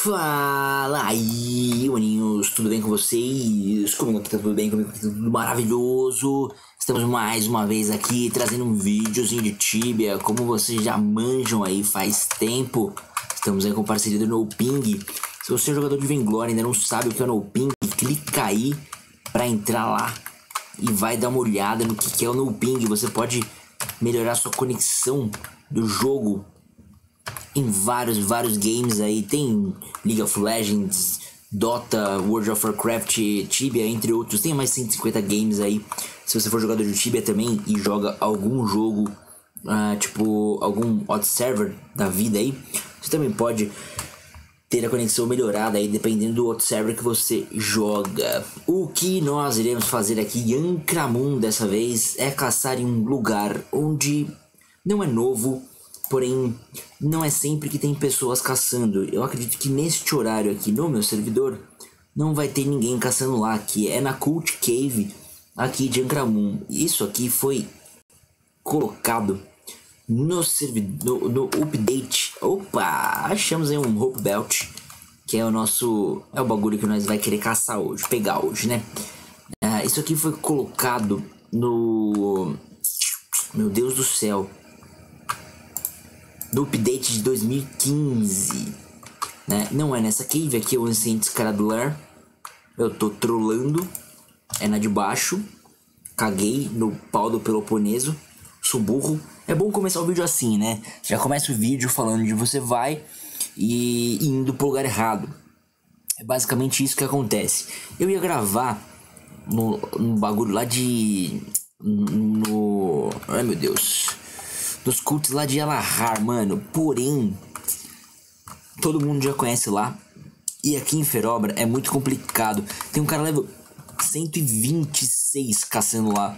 Fala aí, maninhos, tudo bem com vocês? Comigo tá tudo bem, comigo tá tudo maravilhoso. Estamos mais uma vez aqui trazendo um videozinho de Tibia, como vocês já manjam aí faz tempo. Estamos aí com parceria do No Ping. Se você é jogador de Vanguard e ainda não sabe o que é o No Ping, clica aí para entrar lá e vai dar uma olhada no que é o No Ping. Você pode melhorar sua conexão do jogo em vários, vários games aí. Tem League of Legends, Dota, World of Warcraft, Tibia, entre outros. Tem mais 150 games aí. Se você for jogador de Tibia também e joga algum jogo, uh, tipo algum odd server da vida aí, você também pode ter a conexão melhorada aí dependendo do outro server que você joga. O que nós iremos fazer aqui em Ancramun dessa vez é caçar em um lugar onde não é novo, porém não é sempre que tem pessoas caçando. Eu acredito que neste horário aqui no meu servidor não vai ter ninguém caçando lá, que é na Cult Cave aqui de Ancramun. Isso aqui foi colocado no servidor, no, update. Opa, achamos aí um Hope Belt, que é o nosso, é o bagulho que nós vai querer caçar hoje, pegar hoje, né? Uh, isso aqui foi colocado no, meu Deus do céu, no update de 2015, né? Não é nessa cave aqui, é o Ancient Scaradular. Eu tô trolando, é na de baixo. Caguei no pau do Peloponeso, sou burro. É bom começar o vídeo assim, né? Já começa o vídeo falando de você vai e indo pro lugar errado. É basicamente isso que acontece. Eu ia gravar no, no bagulho lá de. No. Ai meu Deus. Nos cultos lá de Alahar, mano. Porém, todo mundo já conhece lá. E aqui em Ferobra é muito complicado. Tem um cara level 126 caçando lá.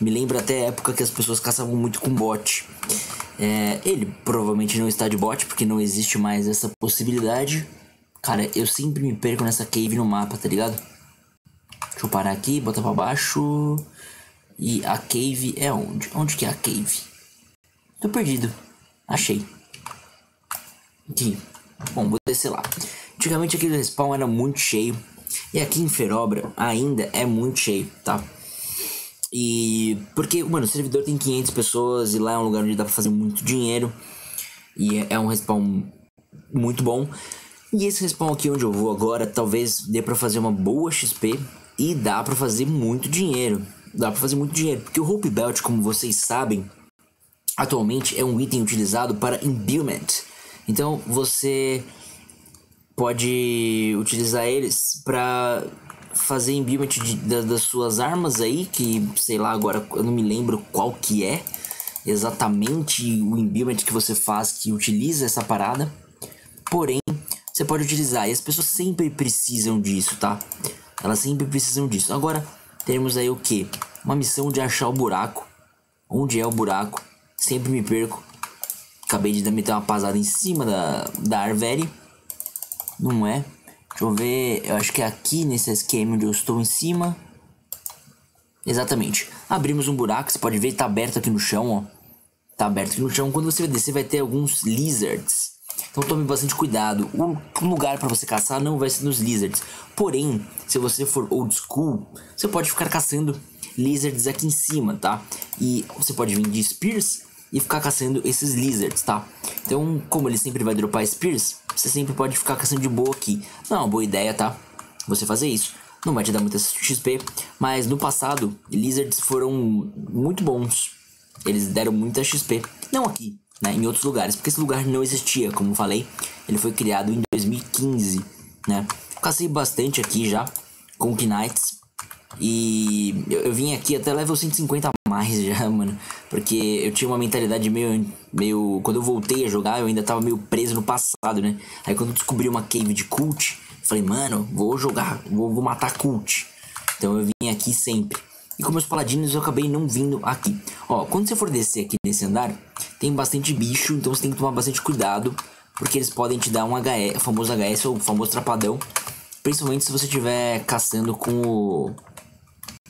Me lembra até a época que as pessoas caçavam muito com bot. É, ele provavelmente não está de bot, porque não existe mais essa possibilidade. Cara, eu sempre me perco nessa cave no mapa, tá ligado? Deixa eu parar aqui, botar pra baixo. E a cave é onde? Onde que é a cave? Tô perdido. Achei. Aqui. Bom, vou descer lá. Antigamente aquele respawn era muito cheio. E aqui em Ferobra ainda é muito cheio, tá? E porque, mano, o servidor tem 500 pessoas e lá é um lugar onde dá pra fazer muito dinheiro. E é, é um respawn muito bom. E esse respawn aqui onde eu vou agora, talvez dê pra fazer uma boa XP e dá pra fazer muito dinheiro. Dá pra fazer muito dinheiro, porque o Hope Belt, como vocês sabem, atualmente é um item utilizado para imbuement. Então você pode utilizar eles para fazer imbuement de, de, das suas armas aí, que sei lá agora eu não me lembro qual que é exatamente o imbuement que você faz que utiliza essa parada. Porém, você pode utilizar e as pessoas sempre precisam disso, tá? Elas sempre precisam disso. Agora, temos aí o que? Uma missão de achar o buraco. Onde é o buraco? Sempre me perco. Acabei de meter uma pasada em cima da, da Arveri. Não é? Deixa eu ver, eu acho que é aqui nesse esquema onde eu estou em cima. Exatamente. Abrimos um buraco, você pode ver, tá aberto aqui no chão, ó. Tá aberto aqui no chão. Quando você descer, vai ter alguns lizards. Então tome bastante cuidado. O lugar para você caçar não vai ser nos lizards. Porém, se você for old school, você pode ficar caçando lizards aqui em cima, tá? E você pode vir de spears e ficar caçando esses lizards, tá? Então, como ele sempre vai dropar spears, você sempre pode ficar caçando de boa aqui. Não é uma boa ideia, tá? Você fazer isso. Não vai te dar muita XP, mas no passado, lizards foram muito bons. Eles deram muita XP. Não aqui, né? Em outros lugares, porque esse lugar não existia, como falei. Ele foi criado em 2015, né? Cacei bastante aqui já, com Knights. E eu, eu, vim aqui até level 150 a mais já, mano. Porque eu tinha uma mentalidade meio, meio. Quando eu voltei a jogar, eu ainda tava meio preso no passado, né? Aí quando eu descobri uma cave de cult, falei, mano, vou jogar, vou, vou matar cult. Então eu vim aqui sempre. E com meus paladinos eu acabei não vindo aqui. Ó, quando você for descer aqui nesse andar, tem bastante bicho, então você tem que tomar bastante cuidado. Porque eles podem te dar um HS, o famoso HS ou o famoso trapadão. Principalmente se você estiver caçando com o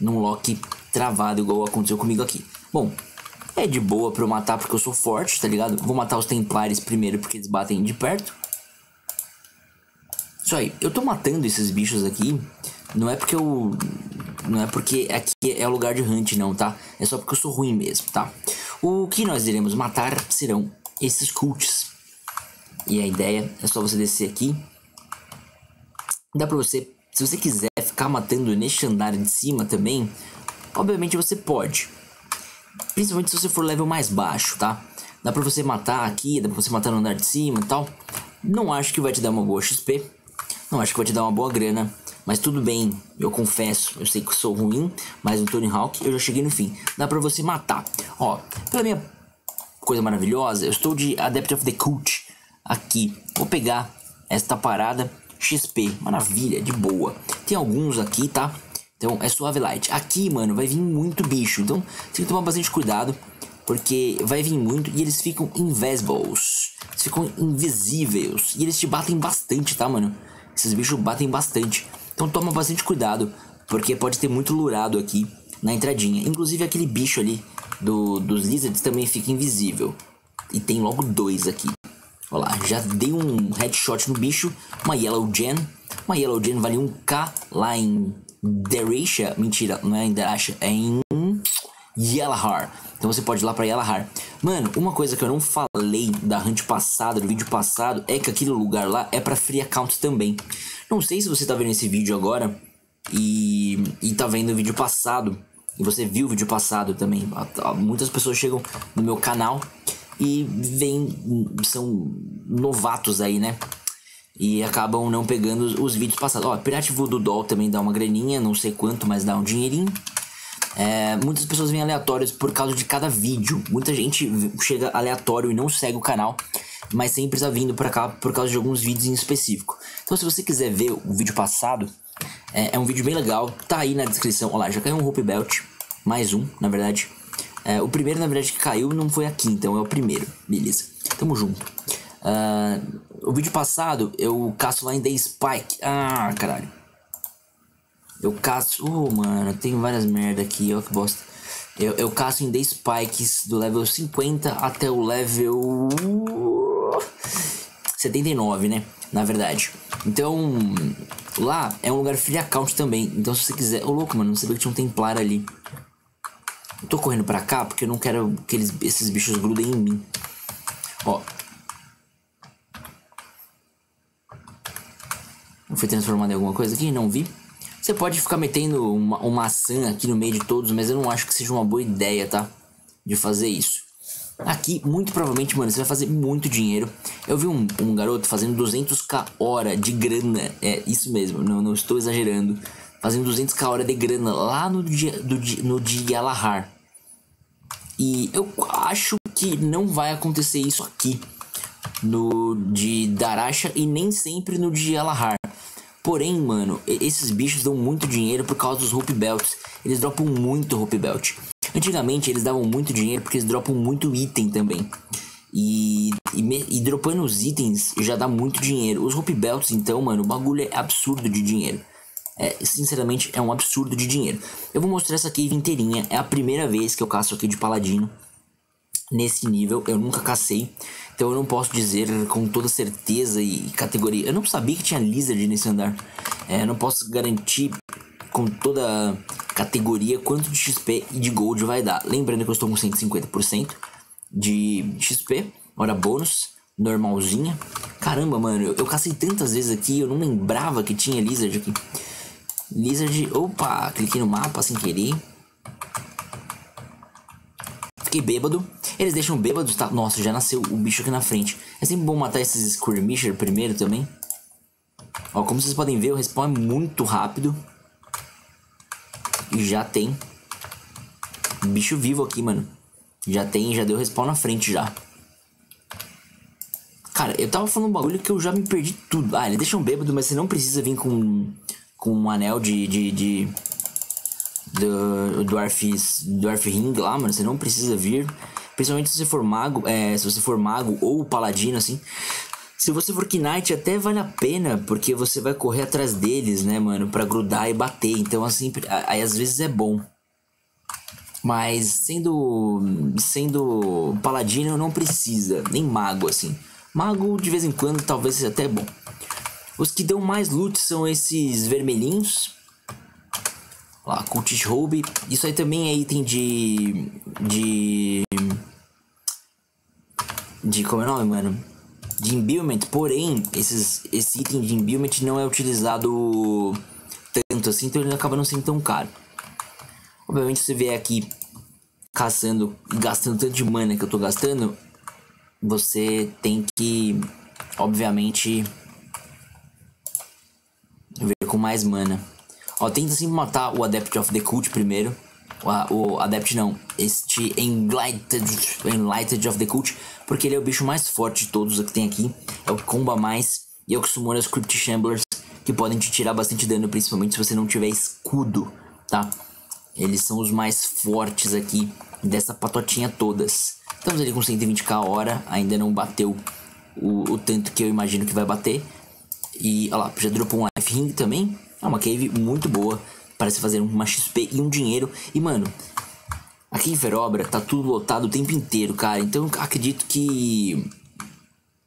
num lock travado, igual aconteceu comigo aqui. Bom, é de boa pra eu matar porque eu sou forte, tá ligado? Vou matar os templares primeiro porque eles batem de perto. Isso aí, eu tô matando esses bichos aqui, não é porque eu... Não é porque aqui é o lugar de hunt não, tá? É só porque eu sou ruim mesmo, tá? O que nós iremos matar serão esses cults. E a ideia é só você descer aqui. Dá pra você, se você quiser ficar matando neste andar de cima também, obviamente você pode. Principalmente se você for level mais baixo, tá? Dá pra você matar aqui, dá pra você matar no andar de cima e tal. Não acho que vai te dar uma boa XP. Não acho que vai te dar uma boa grana. Mas tudo bem, eu confesso, eu sei que sou ruim, mas no Tony Hawk eu já cheguei no fim. Dá pra você matar. Ó, pela minha coisa maravilhosa, eu estou de Adept of the Cult aqui. Vou pegar esta parada XP, maravilha, de boa. Tem alguns aqui, tá? Então é suave light. Aqui, mano, vai vir muito bicho. Então tem que tomar bastante cuidado. Porque vai vir muito e eles ficam invisibles. Eles ficam invisíveis. E eles te batem bastante, tá, mano? Esses bichos batem bastante. Então toma bastante cuidado. Porque pode ter muito lurado aqui na entradinha. Inclusive aquele bicho ali do, dos lizards também fica invisível. E tem logo dois aqui. Olha lá, já dei um headshot no bicho. Uma Yellow Gen. Uma Yellow Gen vale 1k lá em Derecha. Mentira, não é em Derecha, é em Yellahar. Então você pode ir lá pra Yellahar. Mano, uma coisa que eu não falei da hunt passada, do vídeo passado, é que aquele lugar lá é pra free account também. Não sei se você tá vendo esse vídeo agora e, e tá vendo o vídeo passado. E você viu o vídeo passado também. Muitas pessoas chegam no meu canal e vêm, são novatos aí, né? E acabam não pegando os, vídeos passados. Ó, Pirate Voodoo Doll também dá uma graninha, não sei quanto, mas dá um dinheirinho. É, muitas pessoas vêm aleatórias por causa de cada vídeo. Muita gente chega aleatório e não segue o canal, mas sempre está vindo para cá por causa de alguns vídeos em específico. Então, se você quiser ver o vídeo passado, é, é um vídeo bem legal, tá aí na descrição. Olha lá, já caiu um Hope Belt, mais um, na verdade. É, o primeiro, na verdade, que caiu não foi aqui, então é o primeiro. Beleza, tamo junto. Uh, o vídeo passado eu caço lá em The Spike. Ah, caralho. Eu caço. Oh, mano, tem várias merda aqui, ó que bosta. Eu, eu caço em The Spikes do level 50 até o level 79, né? Na verdade. Então, lá é um lugar free account também. Então, se você quiser. Ô, oh, louco, mano, não sabia que tinha um templar ali. Eu tô correndo pra cá porque eu não quero que eles, esses bichos grudem em mim. Ó. Não foi transformado em alguma coisa aqui? Não vi. Você pode ficar metendo uma, uma maçã aqui no meio de todos, mas eu não acho que seja uma boa ideia, tá? De fazer isso. Aqui, muito provavelmente, mano, você vai fazer muito dinheiro. Eu vi um, um garoto fazendo 200k hora de grana. É, isso mesmo, não, não estou exagerando. Fazendo 200k hora de grana lá no dia, do, no dia Alahar. E eu acho que não vai acontecer isso aqui no de Darasha e nem sempre no de Alahar. Porém, mano, esses bichos dão muito dinheiro por causa dos Hope Belts. Eles dropam muito Hope Belt. Antigamente eles davam muito dinheiro porque eles dropam muito item também. E, e, e, dropando os itens já dá muito dinheiro. Os Hope Belts, então, mano, o bagulho é absurdo de dinheiro. É, sinceramente, é um absurdo de dinheiro. Eu vou mostrar essa cave inteirinha. É a primeira vez que eu caço aqui de paladino. Nesse nível, eu nunca cacei. Então eu não posso dizer com toda certeza e categoria. Eu não sabia que tinha lizard nesse andar. É, não posso garantir com toda categoria quanto de XP e de gold vai dar. Lembrando que eu estou com 150% de XP, hora bônus, normalzinha. Caramba, mano, eu, eu cacei tantas vezes aqui, eu não lembrava que tinha lizard aqui. Lizard, opa, cliquei no mapa sem querer. Fiquei bêbado. Eles deixam bêbados, tá? Nossa, já nasceu o bicho aqui na frente. É sempre bom matar esses Skirmisher primeiro também. Ó, como vocês podem ver, o respawn é muito rápido. E já tem bicho vivo aqui, mano. Já tem, já deu respawn na frente já. Cara, eu tava falando um bagulho que eu já me perdi tudo. Ah, eles deixam bêbado, mas você não precisa vir com, com um anel de, de, de do Dwarf, Dwarf Ring lá, mano. Você não precisa vir. Principalmente se você for mago, é, se você for mago ou paladino, assim. Se você for Knight, até vale a pena, porque você vai correr atrás deles, né, mano, pra grudar e bater. Então, assim, aí às vezes é bom. Mas sendo sendo paladino não precisa, nem mago assim. Mago de vez em quando talvez seja até bom. Os que dão mais loot são esses vermelhinhos. Lá, Cultist Robe. Isso aí também é item de... De... De... Como é o nome, mano? De imbuement. Porém, esses, esse item de imbuement não é utilizado tanto assim, então ele acaba não sendo tão caro. Obviamente, se você vier aqui caçando e gastando tanto de mana que eu tô gastando, você tem que, obviamente com mais mana. Ó, tenta sempre matar o Adept of the Cult primeiro. O, o Adept não, este Enlightened, Enlightened of the Cult, porque ele é o bicho mais forte de todos que tem aqui. É o que comba mais e é o que sumona os Crypt Shamblers, que podem te tirar bastante dano, principalmente se você não tiver escudo, tá? Eles são os mais fortes aqui dessa patotinha todas. Estamos ali com 120k a hora, ainda não bateu o, o tanto que eu imagino que vai bater. E, olha lá, já dropou um life ring também. É uma cave muito boa. Parece fazer uma XP e um dinheiro. E, mano, aqui em Ferobra tá tudo lotado o tempo inteiro, cara. Então acredito que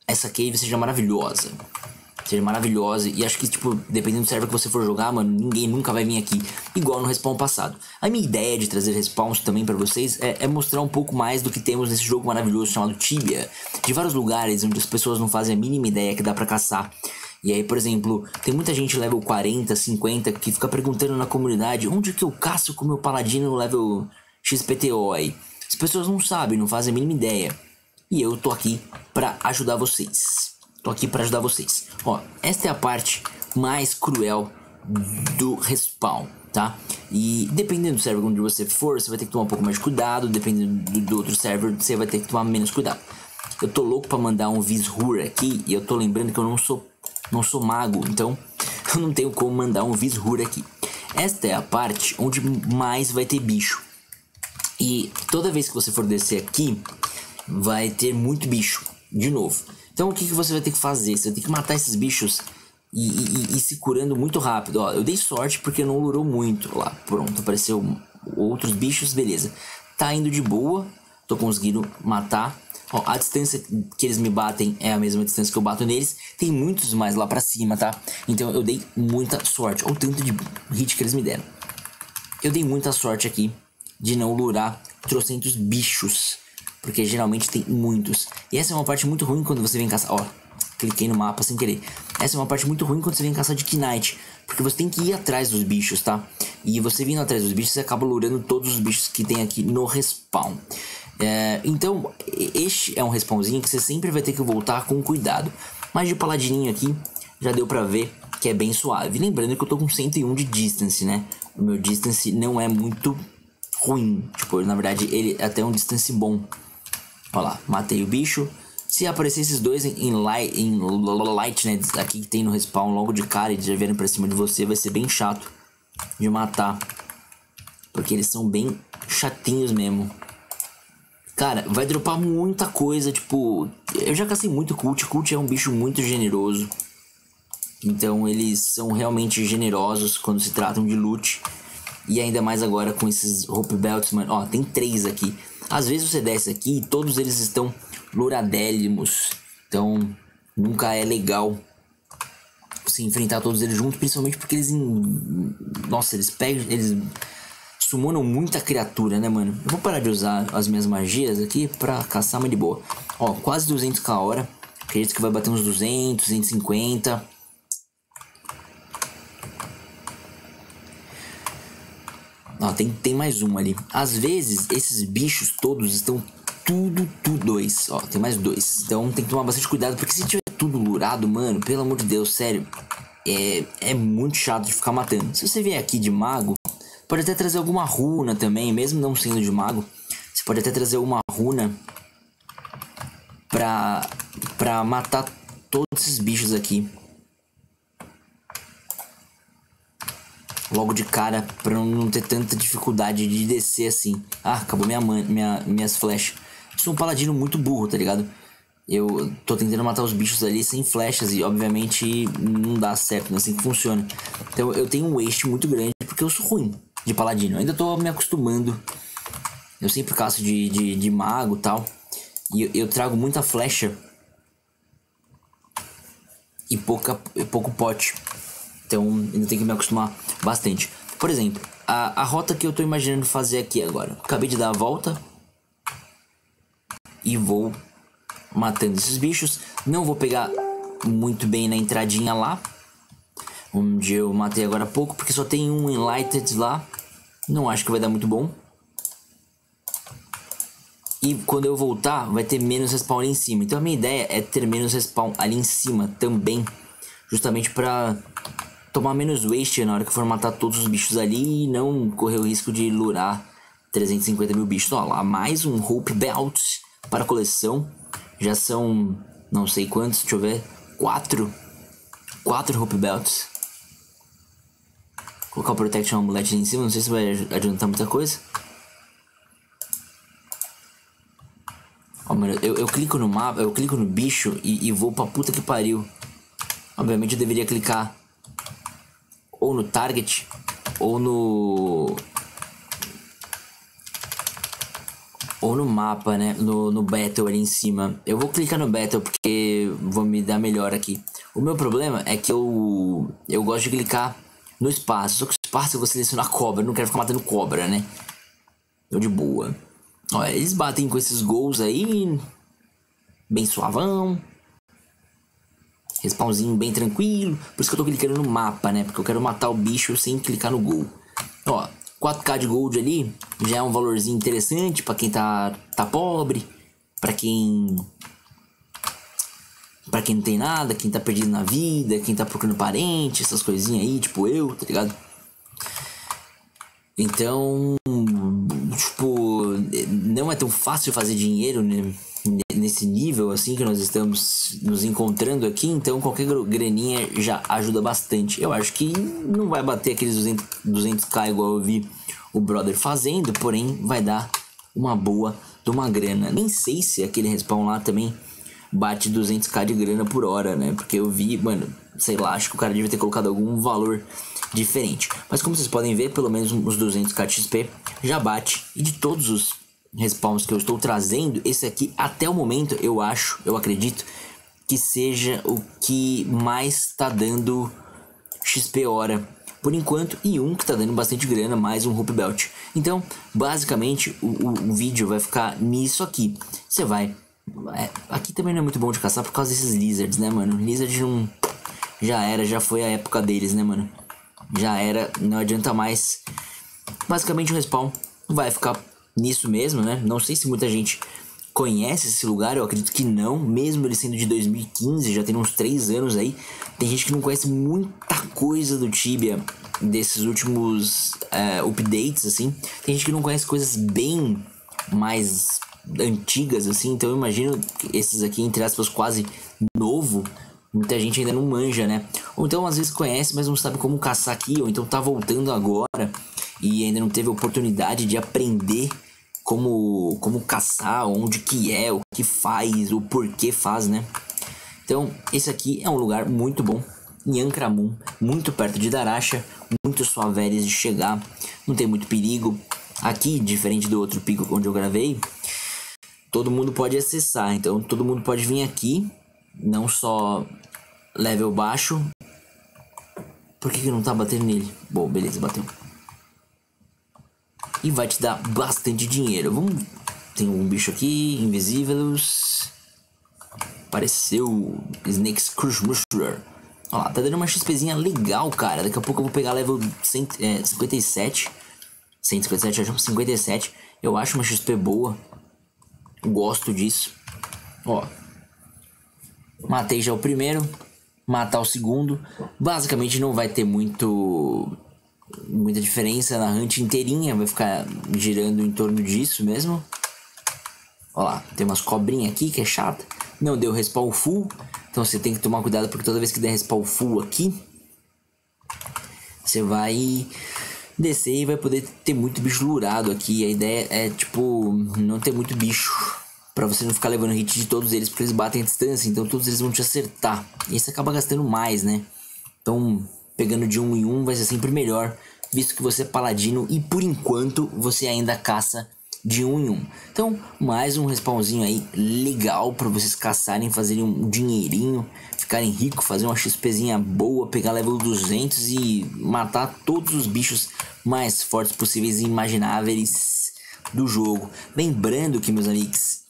essa cave seja maravilhosa seja maravilhosa. E acho que, tipo, dependendo do server que você for jogar, mano, ninguém nunca vai vir aqui igual no respawn passado. A minha ideia de trazer respawns também para vocês é, é, mostrar um pouco mais do que temos nesse jogo maravilhoso chamado Tibia. De vários lugares onde as pessoas não fazem a mínima ideia que dá para caçar. E aí, por exemplo, tem muita gente level 40, 50 que fica perguntando na comunidade onde que eu caço com meu paladino level XPTO aí. As pessoas não sabem, não fazem a mínima ideia. E eu tô aqui para ajudar vocês. Tô aqui para ajudar vocês. Ó, esta é a parte mais cruel do respawn, tá? E dependendo do server onde você for, você vai ter que tomar um pouco mais de cuidado. Dependendo do, do outro server, você vai ter que tomar menos cuidado. Eu tô louco para mandar um Vishur aqui e eu tô lembrando que eu não sou não sou mago, então eu não tenho como mandar um Vishur aqui. Esta é a parte onde mais vai ter bicho. E toda vez que você for descer aqui, vai ter muito bicho, de novo. Então o que, que você vai ter que fazer? Você vai ter que matar esses bichos e, e, e se curando muito rápido. Ó, eu dei sorte porque não lurou muito. Lá, pronto, apareceu outros bichos, beleza. Tá indo de boa, tô conseguindo matar. A distância que eles me batem é a mesma distância que eu bato neles. Tem muitos mais lá pra cima, tá? Então eu dei muita sorte. Olha o tanto de hit que eles me deram. Eu dei muita sorte aqui de não lurar trocentos bichos. Porque geralmente tem muitos. E essa é uma parte muito ruim quando você vem caçar. Ó, cliquei no mapa sem querer. Essa é uma parte muito ruim quando você vem caçar de Knight. Porque você tem que ir atrás dos bichos, tá? E você vindo atrás dos bichos, você acaba lurando todos os bichos que tem aqui no respawn. É, então, este é um respawnzinho que você sempre vai ter que voltar com cuidado. Mas de paladininho aqui, já deu pra ver que é bem suave. Lembrando que eu tô com 101 de distance, né? O meu distance não é muito ruim. Tipo, na verdade, ele é até um distance bom. Olha lá, matei o bicho. Se aparecer esses dois em, light, em light, né, aqui que tem no respawn logo de cara e já vierem pra cima de você, vai ser bem chato de matar. Porque eles são bem chatinhos mesmo. Cara, vai dropar muita coisa, tipo... Eu já cacei muito Cult. Cult é um bicho muito generoso. Então eles são realmente generosos quando se tratam de loot. E ainda mais agora com esses Hope Belts, mano. Ó, tem três aqui. Às vezes você desce aqui e todos eles estão luradélimos. Então nunca é legal se enfrentar todos eles juntos, principalmente porque eles. Nossa, eles pegam. Eles summonam muita criatura, né, mano? Eu vou parar de usar as minhas magias aqui pra caçar mais de boa. Ó, quase 200k a hora. Acredito que vai bater uns 200, 250. Ó, tem, tem mais um ali. Às vezes, esses bichos todos estão tudo, tudo dois. Ó, tem mais dois. Então tem que tomar bastante cuidado, porque se tiver tudo lurado, mano, pelo amor de Deus, sério, é, é muito chato de ficar matando. Se você vier aqui de mago, pode até trazer alguma runa também, mesmo não sendo de mago. Você pode até trazer uma runa pra, pra matar todos esses bichos aqui. logo de cara pra não ter tanta dificuldade de descer assim. Ah, acabou minha, minha minhas flechas. Sou um paladino muito burro, tá ligado? Eu tô tentando matar os bichos ali sem flechas e obviamente não dá certo, não é assim que funciona. Então eu tenho um waste muito grande porque eu sou ruim de paladino. Ainda tô me acostumando. Eu sempre caço de, de, de mago e tal. E eu, eu trago muita flecha. e pouca, pouco pote. Então ainda tem que me acostumar bastante. Por exemplo, a, a rota que eu tô imaginando fazer aqui agora. Acabei de dar a volta. E vou matando esses bichos. Não vou pegar muito bem na entradinha lá. Onde eu matei agora há pouco. Porque só tem um Enlightened lá. Não acho que vai dar muito bom. E quando eu voltar, vai ter menos respawn ali em cima. Então a minha ideia é ter menos respawn ali em cima também. Justamente pra tomar menos waste na hora que for matar todos os bichos ali e não correr o risco de lurar 350 mil bichos. Ó lá, mais um Hope Belt para coleção. Já são não sei quantos, deixa eu ver. Quatro. Quatro Hope Belts. Colocar o Protection Amulet em cima, não sei se vai adiantar muita coisa. Ó, mano, eu, eu clico no mapa, eu clico no bicho e, e vou pra puta que pariu. Obviamente eu deveria clicar ou no target ou no ou no mapa, né? No, no battle ali em cima. Eu vou clicar no battle porque vou me dar melhor aqui. O meu problema é que eu eu gosto de clicar no espaço. Só que o espaço eu vou selecionar cobra. Não quero ficar matando cobra, né? Eu de boa. Ó, eles batem com esses gols aí. Bem suavão. Respawnzinho bem tranquilo. Por isso que eu tô clicando no mapa, né? Porque eu quero matar o bicho sem clicar no gol. Ó, 4k de gold ali já é um valorzinho interessante para quem tá, tá pobre. para quem... Pra quem não tem nada, quem tá perdido na vida, quem tá procurando parente, essas coisinhas aí, tipo eu, tá ligado? Então, tipo, não é tão fácil fazer dinheiro né? nesse nível assim que nós estamos nos encontrando aqui, então qualquer graninha já ajuda bastante. Eu acho que não vai bater aqueles 200, 200k igual eu vi o brother fazendo, porém vai dar uma boa de uma grana. Nem sei se aquele respawn lá também bate 200k de grana por hora, né? Porque eu vi, mano, sei lá, acho que o cara devia ter colocado algum valor diferente. Mas como vocês podem ver, pelo menos os 200k de XP já bate. E de todos os respawns que eu estou trazendo, esse aqui até o momento eu acho, eu acredito que seja o que mais está dando XP hora por enquanto e um que está dando bastante grana, mais um Hope Belt. Então, basicamente, o, o, o vídeo vai ficar nisso aqui. Você vai... É, aqui também não é muito bom de caçar por causa desses lizards, né, mano? Lizard não... Já era, já foi a época deles, né, mano? Já era, não adianta mais. Basicamente o respawn vai ficar nisso mesmo, né? Não sei se muita gente conhece esse lugar, eu acredito que não, mesmo ele sendo de 2015, já tem uns 3 anos aí. Tem gente que não conhece muita coisa do Tibia desses últimos uh, updates, assim. Tem gente que não conhece coisas bem mais antigas, assim. Então eu imagino esses aqui, entre aspas, quase novo. Muita gente ainda não manja, né? Ou então às vezes conhece, mas não sabe como caçar aqui, ou então tá voltando agora e ainda não teve oportunidade de aprender como, como caçar, onde que é, o que faz, o porquê faz, né? Então, esse aqui é um lugar muito bom em Ancramun, muito perto de Daracha, muito suaveres de chegar, não tem muito perigo. Aqui, diferente do outro pico onde eu gravei, todo mundo pode acessar, então todo mundo pode vir aqui, não só level baixo. Por que, que não tá batendo nele? Bom, beleza, bateu e vai te dar bastante dinheiro. Vamos. Tem um bicho aqui, Invisíveis. Apareceu Snake Crush Musher. Ó tá dando uma XPzinha legal, cara. Daqui a pouco eu vou pegar level 100, é, 57. 157, eu 57. Eu acho uma XP boa. Gosto disso. Ó. Matei já o primeiro. Matar o segundo. Basicamente não vai ter muito muita diferença na hunt inteirinha, vai ficar girando em torno disso mesmo. Ó lá, tem umas cobrinhas aqui que é chata. Não deu respawn full, então você tem que tomar cuidado porque toda vez que der respawn full aqui, você vai descer e vai poder ter muito bicho lurado aqui. A ideia é, tipo, não ter muito bicho. Pra você não ficar levando hit de todos eles, porque eles batem a distância, então todos eles vão te acertar. E você acaba gastando mais, né? Então, pegando de um em um vai ser sempre melhor, visto que você é paladino e por enquanto você ainda caça de um em um. Então, mais um respawnzinho aí legal para vocês caçarem, fazerem um dinheirinho, ficarem ricos, fazer uma XPzinha boa, pegar level 200 e matar todos os bichos mais fortes possíveis e imagináveis do jogo. Lembrando que, meus amigos,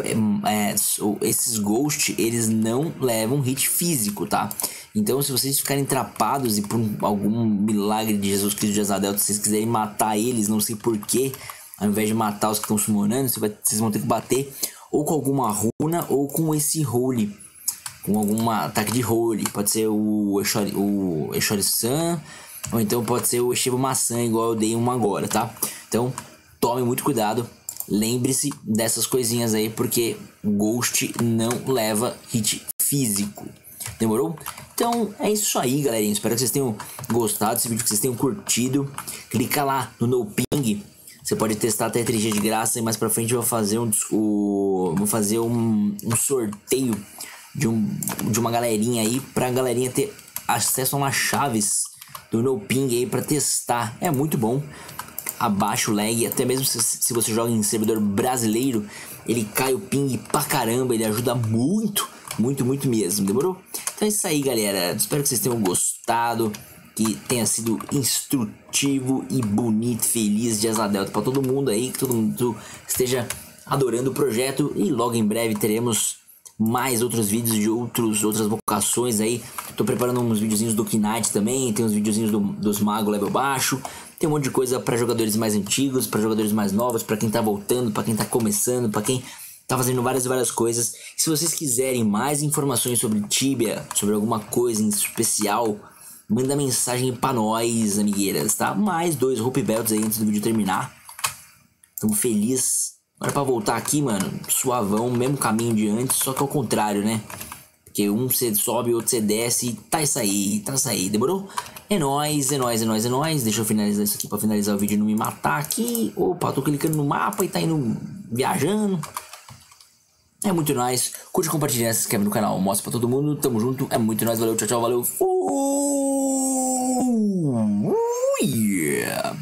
é, é, esses Ghost, eles não levam hit físico, tá? Então, se vocês ficarem trapados e por algum milagre de Jesus Cristo de Azadel, se vocês quiserem matar eles, não sei porquê, ao invés de matar os que estão summonando, vocês vão ter que bater ou com alguma runa ou com esse role. Com algum ataque de role. Pode ser o Eshori, o Eshori-san, ou então pode ser o Eshibo Maçã, igual eu dei uma agora, tá? Então, tome muito cuidado. Lembre-se dessas coisinhas aí, porque Ghost não leva hit físico. Demorou? Então é isso aí, galerinha. Espero que vocês tenham gostado desse vídeo, que vocês tenham curtido. Clica lá no No Ping. Você pode testar até 3G de graça e mais pra frente eu vou fazer um, o, vou fazer um, um sorteio de, um, de uma galerinha aí pra galerinha ter acesso a umas chaves do No Ping aí pra testar. É muito bom. Abaixa o lag, até mesmo se, se você joga em servidor brasileiro, ele cai o ping pra caramba, ele ajuda muito muito, muito mesmo, demorou? Então é isso aí, galera. Espero que vocês tenham gostado. Que tenha sido instrutivo e bonito, feliz de Asa Delta para todo mundo aí. Que todo mundo esteja adorando o projeto. E logo em breve teremos mais outros vídeos de outros, outras vocações aí. Tô preparando uns videozinhos do Knight também, tem uns videozinhos do, dos magos level baixo. Tem um monte de coisa para jogadores mais antigos, para jogadores mais novos, para quem tá voltando, para quem tá começando, para quem tá fazendo várias e várias coisas. Se vocês quiserem mais informações sobre Tibia, sobre alguma coisa em especial, manda mensagem pra nós, amigueiras, tá? Mais dois Hope Belts aí antes do vídeo terminar. Tamo feliz. Agora pra voltar aqui, mano, suavão, mesmo caminho de antes, só que ao contrário, né? Porque um você sobe, outro você desce, tá isso aí, tá isso aí, demorou? É nóis, é nóis, é nóis, é nóis. Deixa eu finalizar isso aqui pra finalizar o vídeo e não me matar aqui. Opa, tô clicando no mapa e tá indo viajando. É muito nóis. Curte, compartilha, se inscreve no canal, mostra pra todo mundo. Tamo junto, é muito nóis. Valeu, tchau, tchau, valeu. Fui! Ooh, yeah.